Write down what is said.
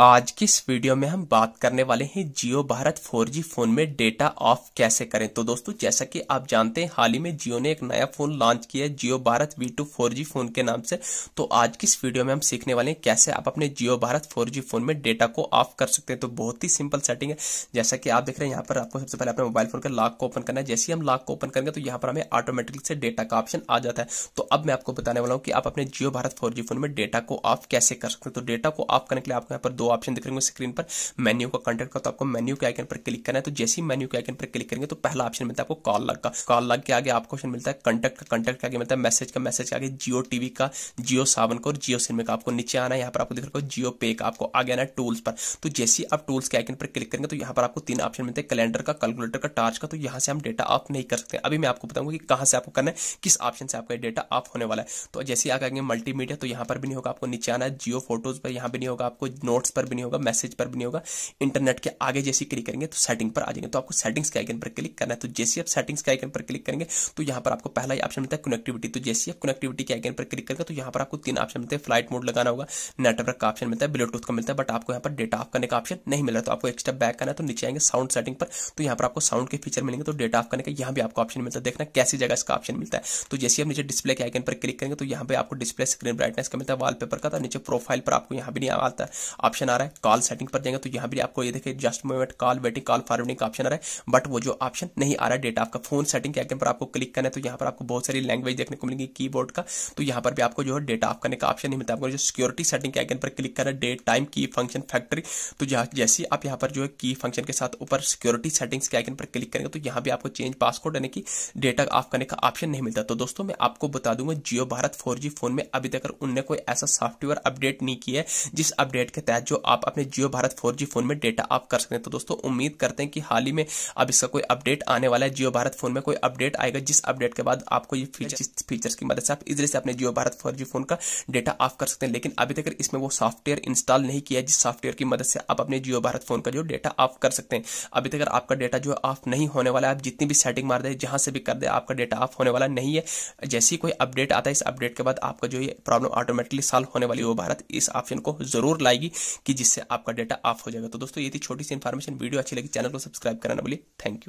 आज की इस वीडियो में हम बात करने वाले हैं जियो भारत 4G फ़ोन में डेटा ऑफ़ कैसे करें। तो दोस्तों, जैसा कि आप जानते हैं, हाल ही में जियो ने एक नया फ़ोन लॉन्च किया है, जियो भारत V2 4G फ़ोन के नाम से। तो आज की इस वीडियो में हम सीखने वाले हैं कैसे आप अपने जियो भारत 4G फ़ोन में डेटा को ऑफ़ कर सकते हैं। तो बहुत ही सिंपल सेटिंग है। जैसा कि आप देख रहे हैं, यहाँ पर आपको सबसे पहले अपने मोबाइल फ़ोन का लॉक को ओपन करना है। जैसे ही हम लॉक को ओपन करेंगे तो यहाँ पर हमें ऑटोमेटिकली से डेटा का ऑप्शन आ जाता है। तो अब मैं आपको बताने वाला हूँ कि आप अपने जियो भारत फोर फ़ोन में डेटा को ऑफ़ कैसे कर सकते हैं। तो डेटा को ऑफ़ करने के लिए आपको यहाँ पर दो ऑप्शन दिख रहे हैं स्क्रीन पर। मेन्यू का कंटेक्ट का तो आपको मेन्यू के आइकन पर क्लिक करना है। तो जैसे ही मेन्यू के आइकन पर क्लिक करेंगे तो पहला ऑप्शन मिलता है आपको कॉल लग का। कॉल लग के आगे आपको ऑप्शन मिलता है कंटेक्ट का। कंटेक्ट आगे मिलता है मैसेज का। मैसेज आगे जियो टीवी का जियो सावन का और जियो सिनेमा का आपको नीचे आना है। यहाँ पर आपको दिख रहा है जियो पे का आपको आगे आना है टूल्स पर। तो जैसे ही आप टूल्स के आइकन पर क्लिक करेंगे तो यहाँ पर आपको तीन ऑप्शन मिलते हैं। कैलेंडर का कैलकुलेटर का टार्च का। तो यहाँ से हम डेटा ऑफ़ नहीं कर सकते। अभी मैं आपको बताऊँगा कि कहाँ से आपको करना है, किस ऑप्शन से आपका डेटा ऑफ़ होने वाला है। तो जैसे आगे आगे मल्टीमीडिया तो यहाँ पर भी नहीं होगा आपको नीचे आना है। जियो फ़ोटोज़ पर यहाँ भी नहीं होगा आपको नोट्स पर भी नहीं होगा मैसेज पर भी नहीं होगा इंटरनेट के आगे जैसे क्लिक करेंगे तो सेटिंग पर आ जाएँगे। तो आपको सेटिंग्स के आइकन पर क्लिक करना है। तो जैसे आप सेटिंग्स के आइकन पर क्लिक करेंगे तो यहाँ पर आपको पहला ही ऑप्शन मिलता है कनेक्टिविटी तो जैसे आप कनेक्टिविटी के आइकन पर क्लिक करेंगे तो यहाँ पर आपको तीन ऑप्शन मिलते हैं। फ़्लाइट मोड लगाना होगा नेटवर्क का ऑप्शन मिलता है ब्लूटूथ का मिलता है बट आपको यहाँ पर डेटा ऑफ़ करने का ऑप्शन नहीं मिल रहा। तो आपको एक स्टेप बैक करना है तो नीचे आएँगे साउंड सेटिंग पर। तो यहाँ पर आपको साउंड के फीचर मिलेंगे तो डेटा ऑफ़ करने का यहाँ भी आपको ऑप्शन मिलता है। देखना कैसी जगह इसका ऑप्शन मिलता है। तो जैसे आप नीचे डिस्प्ले के आइकन पर क्लिक करेंगे तो यहाँ पे आपको डिस्प्ले स्क्रीन ब्राइटनेस का मिलता है वॉलपेपर का तो नीचे प्रोफ़ाइल पर आपको यहाँ भी नहीं आता ऑप्शन आ रहा है कॉल सेटिंग पर जाएँगे तो यहाँ भी आपको ये देखिए just moment call waiting call forwarding का ऑप्शन आ रहा है बट वो जो ऑप्शन नहीं आ रहा है डेटा आपका फ़ोन सेटिंग के आइकन पर आपको क्लिक करना है तो यहाँ पर आपको बहुत सारी लैंग्वेज देखने को मिलेगी कीबोर्ड का तो यहाँ पर भी आपको जो है डेटा ऑफ़ करने का ऑप्शन नहीं मिलता, आपको जो सिक्योरिटी सेटिंग के आइकन पर क्लिक करना है डेट टाइम की फ़ंक्शन फैक्ट्री तो जैसे आप यहाँ पर जो है की फ़ंक्शन के साथ ऊपर सिक्योरिटी सेटिंग्स के आइकन पर क्लिक करेंगे तो यहाँ भी आपको चेंज पासवर्ड यानी कि डेटा ऑफ़ करने का ऑप्शन नहीं मिलता। तो दोस्तों, मैं आपको बता दूँगा, जियो भारत फोर फ़ोन में अभी तक उनने कोई ऐसा सॉफ्टवेयर अपडेट नहीं किया है, जिस अपडेट के तहत जो आप अपने जियो भारत फोर फ़ोन में डेटा ऑफ़ कर सकते हैं। तो दोस्तों, उम्मीद करते हैं कि हाल ही में अब इसका कोई अपडेट आने वाला है। जियो भारत फ़ोन में कोई अपडेट आएगा, जिस अपडेट के बाद आपको ये फीचर फीचर्स की मदद से आप इजिली से अपने जियो भारत फोर फ़ोन का डेटा ऑफ़ कर सकते हैं। लेकिन अभी तक इसमें वो सॉफ्टवेयर इंस्टॉल नहीं किया जिस सॉफ्टवेयर की मदद से आप अपने जियो भारत फ़ोन का जो डेटा ऑफ़ कर सकते हैं। अभी तक आपका डेटा जो ऑफ़ नहीं होने वाला है, आप जितनी भी सेटिंग मार दे, जहाँ से भी कर दे, आपका डेटा ऑफ़ होने वाला नहीं है। जैसे ही कोई अपडेट आता है, इस अपडेट के बाद आपका जो ये प्रॉब्लम ऑटोमेटिकली सॉल्व होने वाली वो भारत इस ऑप्शन को ज़रूर लाएगी। कि जिससे आपका डाटा ऑफ़ हो जाएगा। तो दोस्तों, ये थी छोटी सी इन्फॉर्मेशन वीडियो अच्छी लगी, चैनल को सब्सक्राइब करना बोलिए थैंक यू